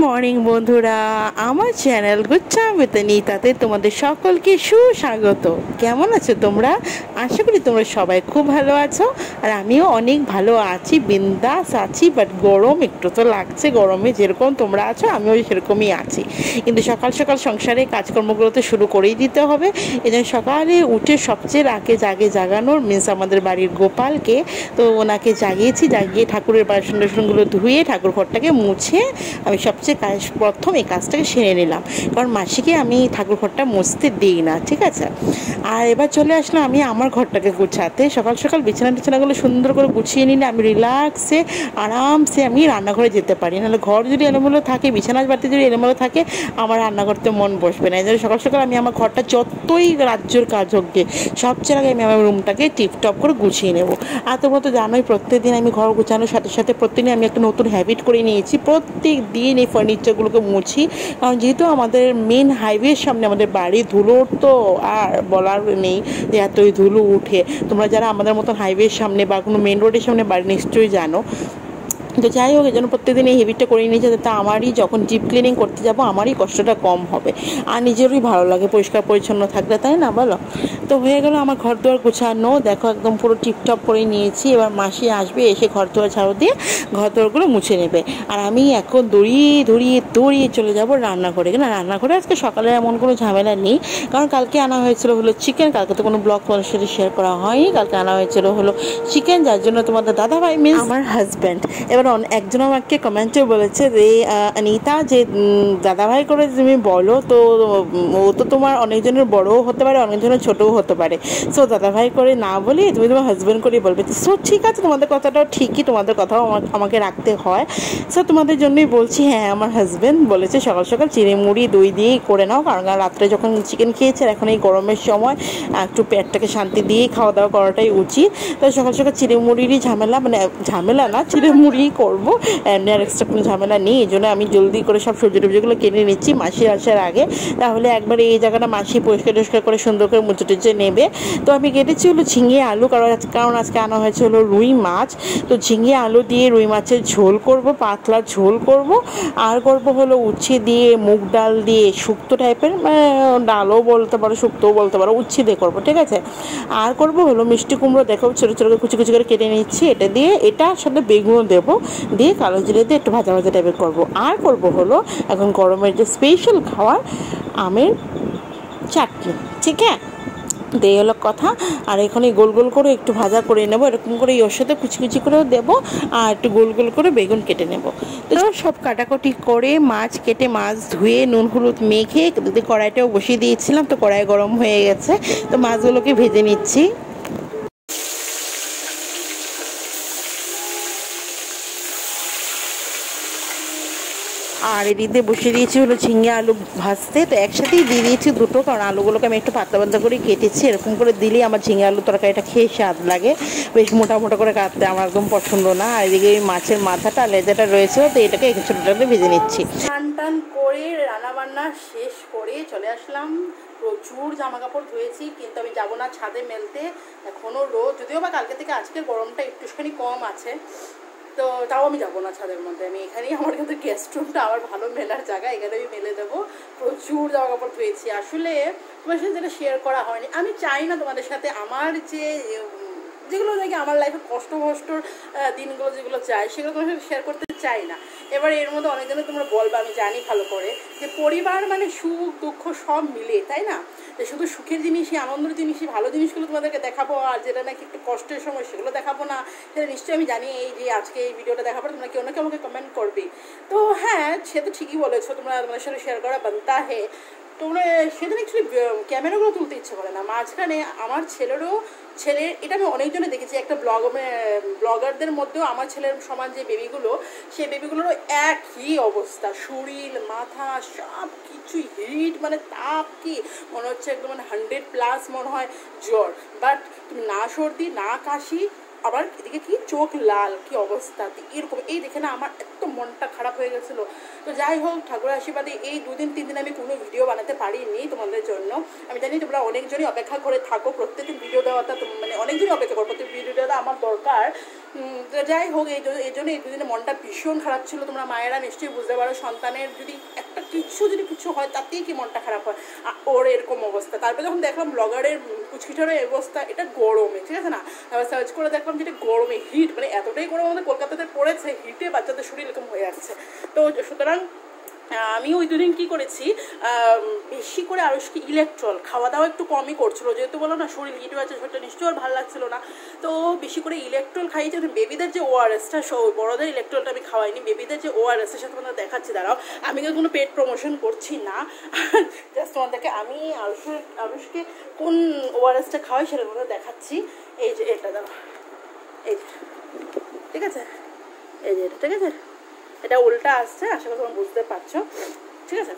Morning বন্ধুরা। আমার channel গুচ্ছা নিতাতে তোমাদের সকলকে সুস্বাগত। কেমন আছো তোমরা? আশা করি তোমরা সবাই খুব ভালো আছো। আর আমিও অনেক ভালো আছি, বিন্দাস আছি বাট গরম একটু তো লাগছে। গরমে যেরকম তোমরা আছো, আমিও সেরকমই আছি। কিন্তু সকাল সকাল সংসারে কাজকর্মগুলো তো শুরু করেই দিতে হবে। এই জন্য সকালে উঠে সবচেয়ে আগে জাগে জাগানোর মিন্স আমাদের বাড়ির গোপালকে, তো ওনাকে জাগিয়েছি। জাগিয়ে ঠাকুরের বাসন টাসনগুলো ধুয়ে ঠাকুর ঘরটাকে মুছে আমি সবচেয়ে কাজ প্রথম এই কাজটাকে সেরে নিলাম। কারণ মাসিকে আমি ঠাকুর ঘরটা মুছতে দিই না, ঠিক আছে? আর এবার চলে আসলাম আমি আমার ঘরটাকে গুছাতে। সকাল সকাল বিছানা টিছানাগুলো সুন্দর করে গুছিয়ে নিলে আমি রিল্যাক্সে আরামসে আমি রান্নাঘরে যেতে পারি। নাহলে ঘর যদি এলোমেলো থাকে বিছানা বাড়িতে যদি এলোমেলো থাকে, আমার রান্না করতে মন বসবে না। এই জন্য সকাল সকাল আমি আমার ঘরটা যতই রাজ্যর কাজ হোক গে সবচেয়ে আগে আমি আমার রুমটাকে টিপটপ করে গুছিয়ে নেব। আর তোমরা তো জানোই, প্রত্যেকদিন আমি ঘর গুছানোর সাথে সাথে প্রত্যেকদিন আমি একটা নতুন হ্যাবিট করে নিয়েছি। প্রত্যেক দিন এই ফার্নিচারগুলোকে মুছি। কারণ যেহেতু আমাদের মেন হাইওয়ের সামনে আমাদের বাড়ি ধুলোর তো আর বলার নেই যে এতই ধুলো উঠে। তোমরা যারা আমাদের মতন হাইওয়ের সামনে বা কোনো মেন রোডের সামনে বাড়ি নিশ্চয়ই জানো। তো যাই হোক জন্য প্রত্যেকদিন এই হেবিটটা করে নিয়েছে যাতে আমারই যখন জিপ ক্লিনিং করতে যাব, আমারই কষ্টটা কম হবে। আর নিজেরই ভালো লাগে পরিষ্কার পরিচ্ছন্ন থাকলে, তাই না বলো? তো হয়ে গেল, আমার ঘর দুয়ার গোছানো, দেখো একদম পুরো টিপটপ করে নিয়েছি, এবার মাসি আসবে, এসে ঘর দুয়ার ঝাড়ু দিয়ে ঘর দুয়ারগুলো মুছে নেবে। আর আমি এখন দড়িয়ে দড়িয়ে দড়িয়ে চলে যাব রান্নাঘরে। না রান্নাঘরে আজকে সকালে এমন কোনো ঝামেলা নেই, কারণ কালকে আনা হয়েছিল হলো চিকেন কালকে তো কোনো ব্লগ তোমাদের সাথে শেয়ার করা হয়নি, কালকে আনা হয়েছিল হলো চিকেন যার জন্য তোমাদের দাদা ভাই মিন্স আমার হাজব্যান্ড এবার একজন আমাকে কমেন্টেও বলেছে যে অনিতা, যে দাদাভাই করে তুমি বলো, তো ও তো তোমার অনেকজনের বড়ও হতে পারে, অনেকজনের ছোটও হতে পারে। সো দাদাভাই করে না বলে, তুমি তোমার হাজব্যান্ড করে বলবে। সো ঠিক আছে, তোমাদের কথাটাও ঠিকই, তোমাদের কথাও আমাকে রাখতে হয়। সো তোমাদের জন্যই বলছি হ্যাঁ আমার হাজব্যান্ড বলেছে সকাল সকাল চিড়ে মুড়ি দই দিয়েই করে নাও। কারণ রাত্রে যখন চিকেন খেয়েছে এখন এই গরমের সময় একটু পেটটাকে শান্তি দিয়েই খাওয়া দাওয়া করাটাই উচিত। তো সকাল সকাল চিড়ে মুড়িরই ঝামেলা মানে ঝামেলা না, চিড়ে মুড়ি করব। আর এক্সট্রা কোনো ঝামেলা নেই, এই জন্য আমি জলদি করে সব সবজি টবজিগুলো কিনে নিচ্ছি মাসি আসার আগে। তাহলে একবার এই জায়গাটা মাসি পরিষ্কার টরিষ্কার করে সুন্দর করে মুচে টুচে নেবে। তো আমি কেটেছি হলো ঝিঙে আলু, কারণ কারণ আজকে আনা হয়েছে হলো রুই মাছ। তো ঝিঙে আলু দিয়ে রুই মাছের ঝোল করব, পাতলা ঝোল করব। আর করব হলো উচ্ছে দিয়ে মুগ ডাল দিয়ে শুক্তো টাইপের মানে ডালও বলতে পারো, শুক্তোও বলতে পারো, উচ্ছে দিয়ে করব, ঠিক আছে? আর করব হলো মিষ্টি কুমড়ো, দেখো ছোটো ছোটো কুচি কুচি করে কেটে নিচ্ছি, এটা দিয়ে এটার সাথে বেগুনও দেবো, দিয়ে কালো জিরে দিয়ে একটু ভাজা ভাজা টাইপের করব। আর করব হলো এখন গরমের যে স্পেশাল খাওয়ার আমের চাটনি, ঠিক আছে? তো এই হলো কথা। আর এখানে গোল গোল করে একটু ভাজা করে নেব। এরকম করে ওর সাথে কুচি করেও দেবো আর একটু গোল গোল করে বেগুন কেটে নেব। তো সব কাটাকুটি করে মাছ কেটে মাছ ধুয়ে নুন, হলুদ মেখে কড়াইটাও বসিয়ে দিয়েছিলাম। তো কড়াই গরম হয়ে গেছে। তো মাছগুলোকে ভেজে নিচ্ছি। আর এদিকে বসিয়ে দিয়েছি হলো ঝিঙে আলু ভাজতে। তো একসাথেই দিয়ে দিয়েছি দুটো, কারণ আলুগুলোকে আমি একটু পাতলা পাতলা করে কেটেছি। এরকম করে দিলেই আমার ঝিঙে আলু তরকারিটা খেয়ে স্বাদ লাগে। বেশ মোটা মোটা করে কাটতে আমার একদম পছন্দ না। আর এদিকে মাছের মাথাটা, লেজাটা রয়েছে, তো এটাকে একটু ছোটো ছোটো ভেজে নিচ্ছি। টান টান করে রান্নাবান্না শেষ করে চলে আসলাম। প্রচুর জামা কাপড় ধুয়েছি, কিন্তু আমি যাব না ছাদে মেলতে। এখনও রোদ, যদিও বা কালকে থেকে আজকে গরমটা একটুখানি কম আছে। তো তাও আমি যাব না ছাদের মধ্যে। আমি এখানেই আমার কিন্তু গেস্ট রুমটা আমার ভালো মেলার জায়গা, এখানে আমি মেলে দেবো। প্রচুর জামা কাপড় ধুয়েছি আসলে তোমার সাথে যেটা শেয়ার করা হয়নি, আমি চাই না তোমাদের সাথে আমার যে যেগুলো দেখি আমার লাইফে কষ্ট কষ্টর দিনগুলো যেগুলো চাই সেগুলো তোমার সাথে শেয়ার করতে চাই না। এবার এর মধ্যে অনেকজনে তোমরা বলবে, আমি জানি ভালো করে, যে পরিবার মানে সুখ, দুঃখ সব মিলে, তাই না? যে শুধু সুখের জিনিসই, আনন্দের জিনিসই, ভালো জিনিসগুলো তোমাদেরকে দেখাবো, আর যেটা নাকি একটু কষ্টের সময় সেগুলো দেখাবো না, সেটা নিশ্চয়ই আমি জানি এই যে আজকে এই ভিডিওটা দেখাবো, তোমরা কেউ না কেউ আমাকে কমেন্ট করবে। তো হ্যাঁ সে তো ঠিকই বলেছ, তোমরা তোমাদের সাথে শেয়ার করা বানতা হে তোমরা সেদিন অ্যাকচুয়ালি ক্যামেরাগুলো তুলতে ইচ্ছে করে না। মাঝখানে আমার ছেলেরও, ছেলে, এটা আমি অনেকজনে দেখেছি, একটা ব্লগ ব্লগারদের মধ্যেও আমার ছেলের সমান যে বেবিগুলো সেই বেবিগুলোরও একই অবস্থা। শরীর, মাথা, সব কিছুই হিট মানে তাপ কি? মনে হচ্ছে একদম মানে হান্ড্রেড প্লাস মনে হয় জ্বর। বাট তুমি না সর্দি, না কাশি আবার এদিকে কি চোখ লাল, কি অবস্থা এরকম। এই দেখে না আমার এত মনটা খারাপ হয়ে গেছিল। তো যাই হোক, ঠাকুরের আশীর্বাদে এই দুদিন, তিন দিন আমি কোনো ভিডিও বানাতে পারিনি তোমাদের জন্য। আমি জানি তোমরা অনেকজনই অপেক্ষা করে থাকো, প্রত্যেকদিন ভিডিও দেওয়াটা মানে অনেকজনই অপেক্ষা করো, প্রত্যেক ভিডিও দেওয়াটা আমার দরকার। যাই হোক, এই জন্য এই জন্য এই দুদিনে মনটা ভীষণ খারাপ ছিল। তোমরা মায়েরা নিশ্চয়ই বুঝতে পারো, সন্তানের যদি একটা কিছু যদি কিছু হয়, তাতেই কি মনটা খারাপ হয়? ওর এরকম অবস্থা। তারপরে যখন দেখলাম ব্লগারের কুচকিটারের অবস্থা, এটা গরমে, ঠিক আছে না? তারপর সার্চ করে দেখলাম যেটা গরমে হিট মানে এতটাই গরম আমাদের কলকাতাতে পড়েছে হিটে বাচ্চাদের শরীর এরকম হয়ে যাচ্ছে। তো সুতরাং আমি ওই দুদিন কি করেছি বেশি করে আরুষকে ইলেকট্রল খাওয়া দাওয়া একটু কমই করছিল। যেহেতু বলো না, শরীর হিট হয়ে আছে শরীরটা নিশ্চয়ই ওর ভালো লাগছিল না। তো বেশি করে ইলেকট্রল খাইয়েছি বেবিদের যে ওআরএসটা বড়দের ইলেকট্রলটা আমি খাওয়াইনি বেবিদের যে ওআরএসের সাথে তোমাদের দেখাচ্ছি, দাঁড়াও। আমি কিন্তু কোনো পেট প্রমোশন করছি না। জাস্ট তোমাদেরকে, আমি আরুষের, আরুষকে কোন ওআরএসটা খাওয়াই, সেটা তোমাদের দেখাচ্ছি। এই যে এটা, দাঁড়াও। এই ঠিক আছে? এই যে এটা, ঠিক আছে? এটা উল্টা আসছে, আশা করি তোমরা বুঝতে পারছ। ঠিক আছে?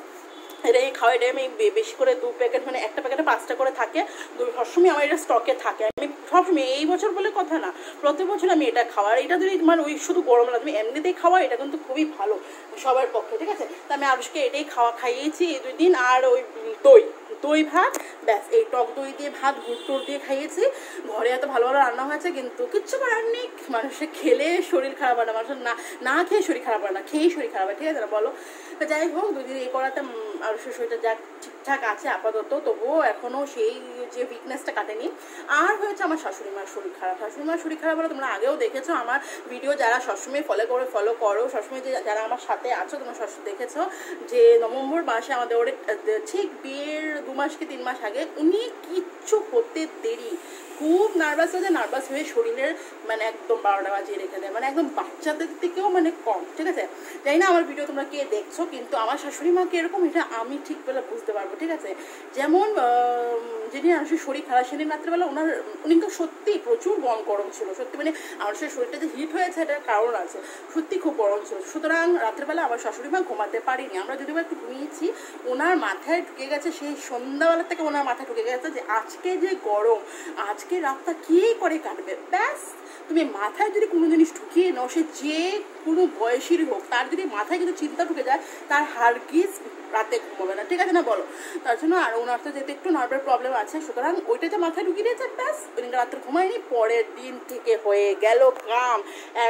এটা এই খাওয়া, এটা আমি বেশি করে দু প্যাকেট মানে একটা প্যাকেটে পাঁচটা করে থাকে। দু সবসময় আমার এটা স্টকে থাকে। আমি সবসময় এই বছর বলে কথা না, প্রতি বছর আমি এটা খাওয়ার এটা যদি তোমার ওই শুধু গরম তুমি এমনিতেই খাওয়া, এটা কিন্তু খুবই ভালো সবার পক্ষে, ঠিক আছে? তা আমি আবিষ্কে এটাই খাওয়া খাইয়েছি এই দুই দিন, আর ওই দই। দই ভাত, ব্যাস, এই টক দই দিয়ে ভাত, গুড় টুর দিয়ে খাইয়েছি। ঘরে এত ভালো ভালো রান্না হয়েছে, কিন্তু কিচ্ছু করার নেই। মানুষের খেলে শরীর খারাপ হয় না, মানুষের না না খেয়ে শরীর খারাপ হয় না, খেয়েই শরীর খারাপ হয়। ঠিক আছে না, বলো? যাই হোক দুদিন এ করাতে আর শরীরটা যা ঠিকঠাক আছে আপাতত, তবুও এখনও সেই যে উইকনেসটা কাটেনি। আর হয়েছে আমার শাশুড়ি মার শরীর খারাপ। শাশুড়ি মার শরীর খারাপ হলে তোমরা আগেও দেখেছ, আমার ভিডিও যারা সবসময় ফলো করে ফলো করো, সবসময় যে যারা আমার সাথে আছো, তোমরা সবসময় দেখেছ যে নভেম্বর মাসে আমাদের ওর ঠিক বিয়ের দু মাস কি তিন মাস আগে, উনি কিচ্ছু হতে দেরি খুব নার্ভাস হয়ে যায় নার্ভাস হয়ে শরীরের মানে একদম বারোটা বাজিয়ে রেখে দেয়। মানে একদম বাচ্চাদের থেকেও মানে কম, ঠিক আছে? জানি না আমার ভিডিও তোমরা কে দেখছ, কিন্তু আমার শাশুড়ি মা এরকম, এটা আমি ঠিক বেলা বুঝতে পারব, ঠিক আছে? যেমন যিনি মানুষের শরীর খারাপ, সেদিন রাত্রেবেলা ওনার, উনি তো সত্যি প্রচুর গরম গরম ছিল, সত্যি মানে আমার সেই শরীরটা যে হিট হয়েছে, এটার কারণ আছে সত্যি খুব গরম ছিল। সুতরাং রাত্রেবেলা আমার শাশুড়ি মা ঘুমাতে পারিনি। আমরা যদিও একটু ঘুমিয়েছি, ওনার মাথায় ঢুকে গেছে, সেই সন্ধ্যাবেলা থেকে ওনার মাথায় ঢুকে গেছে যে আজকে যে গরম আজকে রাতটা কি করে কাটবে? ব্যাস, তুমি মাথায় যদি কোনো জিনিস ঢুকিয়ে নাও, সে যে কোনো বয়সেরই হোক, তার যদি মাথায় কিন্তু চিন্তা ঢুকে যায়, তার হারগিজ রাতে ঘুমাবে না। ঠিক আছে না বলো? তার জন্য আর ওনার তো যেতে একটু নার্ভের প্রবলেম আছে, সুতরাং ওইটা যে মাথায় ঢুকিয়ে দিয়েছে, ব্যাস। ওই দিনকে রাত্রে ঘুমায়নি, পরের দিন থেকে হয়ে গেল কাম।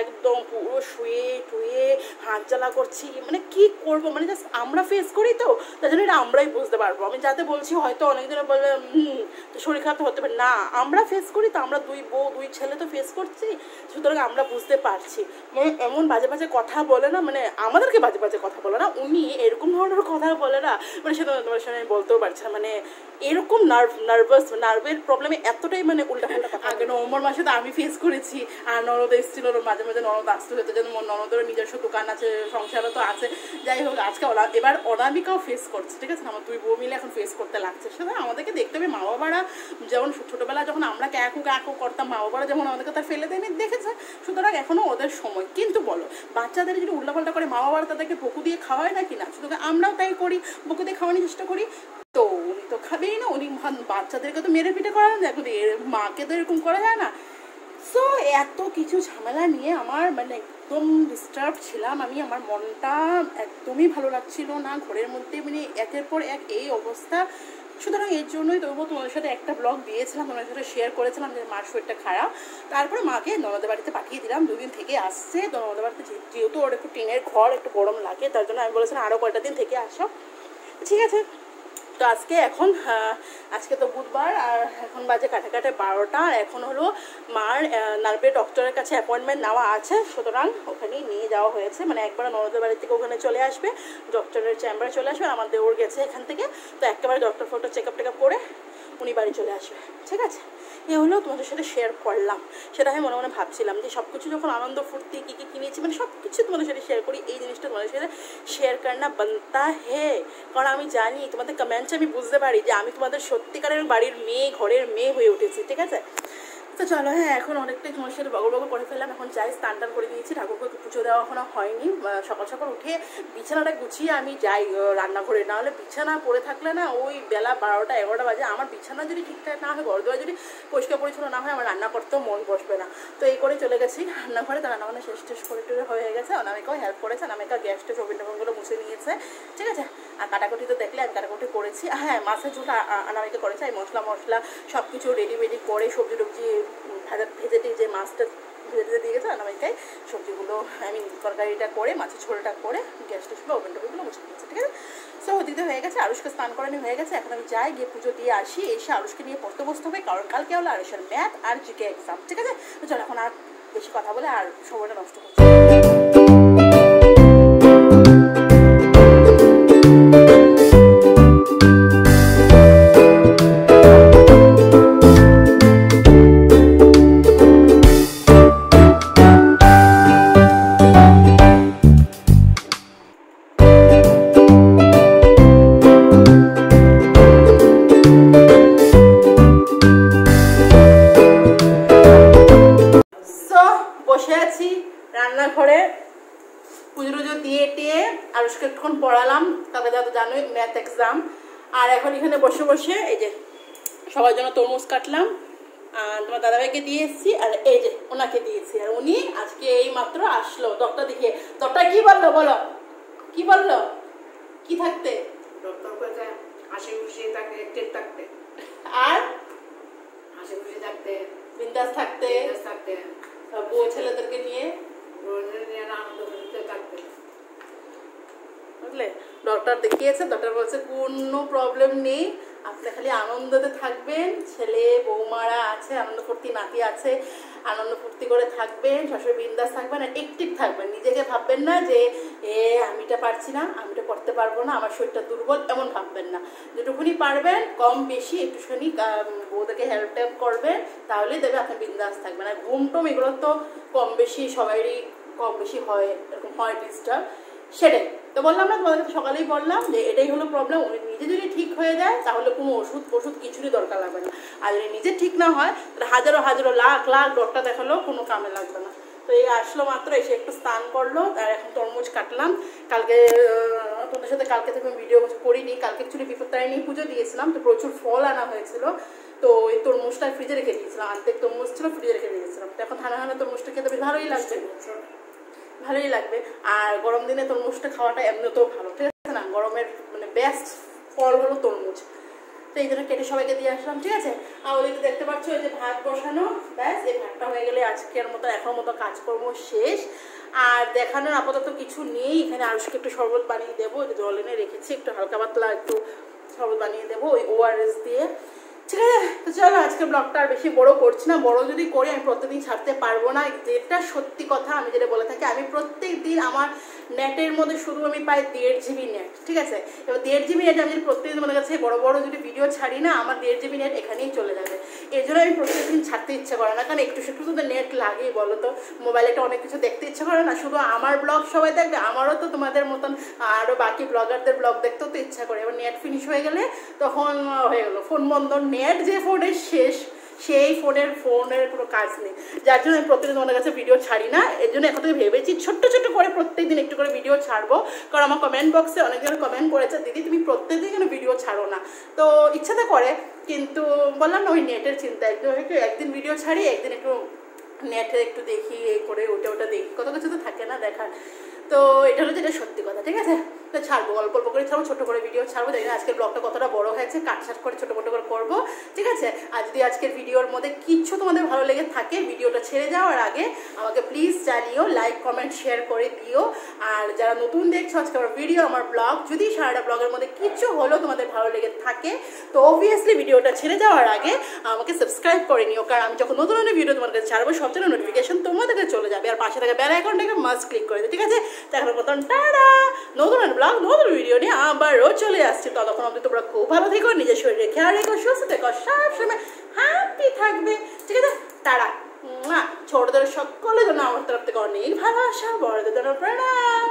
একদম পুরো শুয়ে টুয়ে হাত জ্বালা করছি। মানে কি করব? মানে জাস্ট আমরা ফেস করি তো, তার জন্য এটা আমরাই বুঝতে পারব। আমি যাতে বলছি, হয়তো অনেকজনে বলবে, হুম, তো শরীর খারাপ হতে পারে। না, আমরা ফেস করি তো, আমরা দুই বউ, দুই ছেলে তো ফেস করছি, সুতরাং আমরা বুঝতে পারছি। মানে এমন বাজে বাজে কথা বলে না মানে আমাদেরকে বাজে বাজে কথা বলে না, উনি এরকম ধরনের কথা বলে না? মানে সে তোমার সঙ্গে আমি বলতেও পারছি না। মানে এরকম নার্ভ নার্ভাস নার্ভের প্রবলেমে এতটাই মানে উল্টা পাল্টা কথা। আগে নভেম্বর মাসে তো আমি ফেস করেছি, আর ননদ এসেছিল মাঝে মাঝে ননদ আসতে হতো যেন ননদেরও নিজস্ব দোকান আছে, সংসারও তো আছে। যাই হোক, আজকে ওরা এবার অনামিকাও ফেস করছে, ঠিক আছে? আমার দুই বউ মিলে এখন ফেস করতে লাগছে। সেটা আমাদেরকে দেখতে হবে। মা বাবারা যেমন ছোটোবেলা যখন আমরা ক্যাকু ক্যাকু করতাম মা বাবারা যেমন আমাদেরকে তার ফেলে দেয়নি দেখেছে। সুতরাং এখনও ওদের সময়। কিন্তু বলো, বাচ্চাদের যদি উল্টাপাল্টা করে মা বাবারা তাদেরকে বকু দিয়ে খাওয়ায় না কি না? সুতরাং আমরাও তাই করি বকু দিয়ে খাওয়ানোর চেষ্টা করি। তো উনি তো খাবেই না। উনি বাচ্চাদেরকে তো মেরে পিঠে করা যায় এর মাকে তো এরকম করা যায় না। সো এত কিছু ঝামেলা নিয়ে আমার মানে একদম ডিস্টার্ব ছিলাম। আমি, আমার মনটা একদমই ভালো লাগছিল না। ঘরের মধ্যে মানে একের পর এক এই অবস্থা। সুতরাং এর জন্যই তবুও তোমাদের সাথে একটা ব্লগ দিয়েছিলাম, তোমাদের সাথে শেয়ার করেছিলাম যে মার শরীরটা খারাপ। তারপরে মাকে ননদের বাড়িতে পাঠিয়ে দিলাম। দুদিন থেকে আসছে। ননদের বাড়িতে যেহেতু ওর একটু টিনের ঘর একটু গরম লাগে, তার জন্য আমি বলেছিলাম আরও কয়টা দিন থেকে আসো। ঠিক আছে। তো আজকে এখন আজকে তো বুধবার আর এখন বাজে কাটে কাটে বারোটা। আর এখন হলো মার নার্ভের ডক্টরের কাছে অ্যাপয়েন্টমেন্ট নেওয়া আছে। সুতরাং ওখানেই নিয়ে যাওয়া হয়েছে। মানে একবার নরদের বাড়ি থেকে ওখানে চলে আসবে। ডক্টরের চেম্বারে চলে আসবে। আমার দেওর গেছে এখান থেকে। তো একেবারে doctor photo check up take up করে উনি বাড়ি চলে আসবে। ঠিক আছে? এ হলেও তোমাদের সাথে শেয়ার করলাম। সেটা আমি মনে মনে ভাবছিলাম যে সব কিছু যখন আনন্দ, ফুর্তি, কী কী কিনেছি মানে সব কিছু তোমাদের সাথে শেয়ার করি, এই জিনিসটা তোমাদের সাথে শেয়ার করনা বানতা হে। কারণ আমি জানি তোমাদের কমেন্টসে আমি বুঝতে পারি যে আমি তোমাদের সত্যিকারের বাড়ির মেয়ে, ঘরের মেয়ে হয়ে উঠেছি, ঠিক আছে? তো চলো হ্যাঁ এখন অনেকটাই তোমার সাথে বগর বগর করে ফেললাম। এখন যাই, স্নান টান করে দিয়েছি ঠাকুরকে পুজো দেওয়া এখনও হয়নি। সকাল সকাল উঠে বিছানাটা গুছিয়ে আমি যাই রান্নাঘরে। নাহলে বিছানা পড়ে থাকলে না ওই বেলা বারোটা এগারোটা বাজে। আমার বিছানা যদি ঠিকঠাক না হয় ঘর যদি পরিষ্কার পরিচ্ছন্ন না হয়, আমার রান্না করতেও মন বসবে না। তো এই করে চলে গেছি রান্নাঘরে। তো রান্নাবান্না শেষ টেষ করে টরে হয়ে গেছে। অনামিকাও হেল্প করেছে। অনামিকা গ্যাসটা চবিন টবিনগুলো মুছে নিয়েছে। ঠিক আছে? আর কাটাকুটি তো দেখলে আমি কাটাকুটি করেছি। হ্যাঁ মাছের ঝোল অনামিকা করেছে। আমি মশলা মশলা সব কিছু রেডি মেডি করে সবজি টবজি ভাজা ভেজে যে মাছটা ভেজে ভেজে দিয়ে গেছে অনামিকায় সবজিগুলো আমি তরকারিটা করে, মাছের ঝোলটা করে, গ্যাস টেসগুলো ওভেন টোভেনগুলো মুছে দিয়েছে, ঠিক আছে? সো ওদিকে হয়ে গেছে, আরুষকে স্নান করানো হয়ে গেছে, এখন আমি যাই, গিয়ে পুজো দিয়ে আসি, এসে আরুষকে নিয়ে পড়তে বসতে হবে, কারণ কালকে হলো আরুষের ম্যাথ আর জিকে এক্সাম ঠিক আছে? তো চলো, এখন আর বেশি কথা বলে আর সময়টা নষ্ট করছি রান্নাঘরে পুজো টুজো দিয়ে টিয়ে আরুষকে একটুক্ষণ পড়ালাম। যা তো জানোই ম্যাথ এক্সাম আর এখন এখানে বসে বসে এই যে সবার জন্য তরমুজ কাটলাম। আর তোমার দাদাভাইকে দিয়ে এসেছি আর এই যে ওনাকে দিয়েছি। আর উনি আজকে এই মাত্র আসলো ডক্টর দেখে। ডক্টর কি বলল বলো? কি বলল? কি থাকতে? হাসি খুশি থাকতে ঠিক থাকতে। আর? হাসি খুশি থাকতে বিন্দাস থাকতে? থাকতে। বউ ছেলেদেরকে নিয়ে? বুঝলে? ডক্টর দেখিয়েছে ডক্টর বলছে কোনো প্রবলেম নেই। আপনি খালি আনন্দতে থাকবেন, ছেলে, বৌমারা আছে আনন্দ ফুর্তি নাতি আছে আনন্দ ফুর্তি করে থাকবেন, সবসময় বিন্দাস থাকবেন আর একটিভ থাকবেন। নিজেকে ভাববেন না যে, এ, আমিটা পারছি না আমি আমিটা করতে পারব না, আমার শরীরটা দুর্বল, এমন ভাববেন না। যেটুকুনি পারবেন, কম বেশি একটুখানি বউদেরকে হেল্প টেল্প করবেন, তাহলেই দেবে আপনি বিন্দাস থাকবেন। আর ঘুম টুম এগুলো তো কম বেশি, সবারই কম বেশি হয়, এরকম হয় ডিস্টার্ব সেটাই। তো বললাম না, তোমাদেরকে সকালেই বললাম যে এটাই হলো প্রবলেম উনি নিজে যদি ঠিক হয়ে যায়, তাহলে কোনো ওষুধ ওষুধ কিছুরই দরকার লাগবে না। আর যদি নিজে ঠিক না হয়, তাহলে হাজারো হাজারো লাখ লাখ ডক্টর দেখালেও কোনো কামে লাগবে না। তো এই আসলো মাত্র, এসে একটু স্নান করল, আর এখন তরমুজ কাটলাম। কালকে তোমাদের সাথে কালকে থেকে ভিডিও করিনি, কালকে অ্যাকচুয়ালি বিপত্তারিণী পুজো দিয়েছিলাম, তো প্রচুর ফল আনা হয়েছিল। তো ওই তরমুজটা ফ্রিজে রেখে দিয়েছিলাম, আর্ধেক তরমুজ ছিল ফ্রিজে রেখে দিয়েছিলাম। তো এখন ঠান্ডা ঠান্ডা তরমুজটা খেতে বেশ ভালোই লাগছে। ভালোই লাগবে। আর গরম দিনে তরমুজটা খাওয়াটা এমনিতেও ভালো, ঠিক আছে না? গরমের মানে বেস্ট ফল হলো তরমুজ। তো এই জন্য কেটে সবাইকে দিয়ে আসলাম, ঠিক আছে? আর ওইদিকে দেখতে পাচ্ছ ওই যে ভাত বসানো, ব্যাস, এই ভাতটা হয়ে গেলে আজকের মতো, এখন মতো কাজকর্ম শেষ। আর দেখানোর আপাতত কিছু নেই, এখানে আরুষকে একটু শরবত বানিয়ে দেবো জল এনে রেখেছি, একটু হালকা পাতলা একটু শরবত বানিয়ে দেবো, ওই ওআরএস দিয়ে। ঠিক আছে তো চলো, আজকে ব্লগটা আর বেশি বড় করছি না। বড় যদি করি, আমি প্রত্যেকদিন ছাড়তে পারব না। যেটা সত্যি কথা, আমি যেটা বলে থাকি, আমি প্রত্যেক দিন আমার নেটের মধ্যে শুধু আমি পাই দেড় জিবি নেট ঠিক আছে? এবার দেড় জিবি নেট আমি যদি প্রত্যেকদিন মনে কাছে বড় বড় যদি ভিডিও ছাড়ি না, আমার দেড় জিবি নেট এখানেই চলে যাবে। এই জন্য আমি প্রত্যেকদিন ছাড়তে ইচ্ছা করে না, কারণ একটু একটু তো নেট লাগেই, বলো তো? মোবাইলে একটা অনেক কিছু দেখতে ইচ্ছে করে না, শুধু আমার ব্লগ সবাই দেখবে, আমারও তো তোমাদের মতন আরও বাকি ব্লগারদের ব্লগ দেখতেও তো ইচ্ছা করে। এবার নেট ফিনিশ হয়ে গেলে তখন হয়ে গেলো। ফোন বন্ধ নেট যে ফোনের শেষ। সেই ফোনের ফোনের কোনো কাজ নেই। যার জন্য আমি প্রত্যেকদিন তোমাদের কাছে ভিডিও ছাড়ি না। এর জন্য এখন থেকে ভেবেছি ছোট্ট ছোট্ট করে প্রত্যেক দিন একটু করে ভিডিও ছাড়বো। কারণ আমার কমেন্ট বক্সে অনেকজন কমেন্ট করেছে, দিদি, তুমি প্রত্যেক দিন কেন ভিডিও ছাড়ো না? তো ইচ্ছা তো করে, কিন্তু বললাম না, ওই নেটের চিন্তা একটু একদিন ভিডিও ছাড়ি, একদিন একটু নেটে একটু দেখি, এ করে ওটা ওটা দেখি। কত কিছু তো থাকে না দেখার। তো এটা হলো যেটা সত্যি কথা, ঠিক আছে? তো ছাড়বো, অল্প অল্প করে ছাড়বো, ছোটো করে ভিডিও ছাড়বো। দেখি না আজকের ব্লগটা কতটা বড় হয়েছে কাটছাট করে ছোটো মোটো করে করব। ঠিক আছে? আর যদি আজকের ভিডিওর মধ্যে কিচ্ছু তোমাদের ভালো লেগে থাকে ভিডিওটা ছেড়ে যাওয়ার আগে আমাকে প্লিজ জানিও লাইক কমেন্ট শেয়ার করে দিও। আর যারা নতুন দেখছ, আজকে আমার ভিডিও আমার ব্লগ যদি সারাটা ব্লগের মধ্যে কিচ্ছু হলো তোমাদের ভালো লেগে থাকে, তো অবভিয়াসলি ভিডিওটা ছেড়ে যাওয়ার আগে আমাকে সাবস্ক্রাইব করে নিও। কারণ আমি যখন নতুন নতুন ভিডিও তোমার কাছে ছাড়বো সবচেয়ে নোটিফিকেশন তোমাদের কাছে চলে যাবে। আর পাশে থাকা বেল আইকনটাকে মাস্ট ক্লিক করে দিও। ঠিক আছে? মতন, টাটা! নতুন ব্লগ নতুন ভিডিও নিয়ে আবারও চলে আসছি। ততক্ষণ অব্দি তোমরা খুব ভালো থেকো, নিজের শরীরে খেয়াল রেখো, সুস্থ থেকো, সবসময় হ্যাপি থাকবে। ঠিক আছে? তারা ছোটদের সকলের জন্য আমার তরফ থেকে অনেক ভালোবাসা, বড়দের জন্য প্রণাম।